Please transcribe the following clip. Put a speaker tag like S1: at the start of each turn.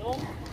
S1: No?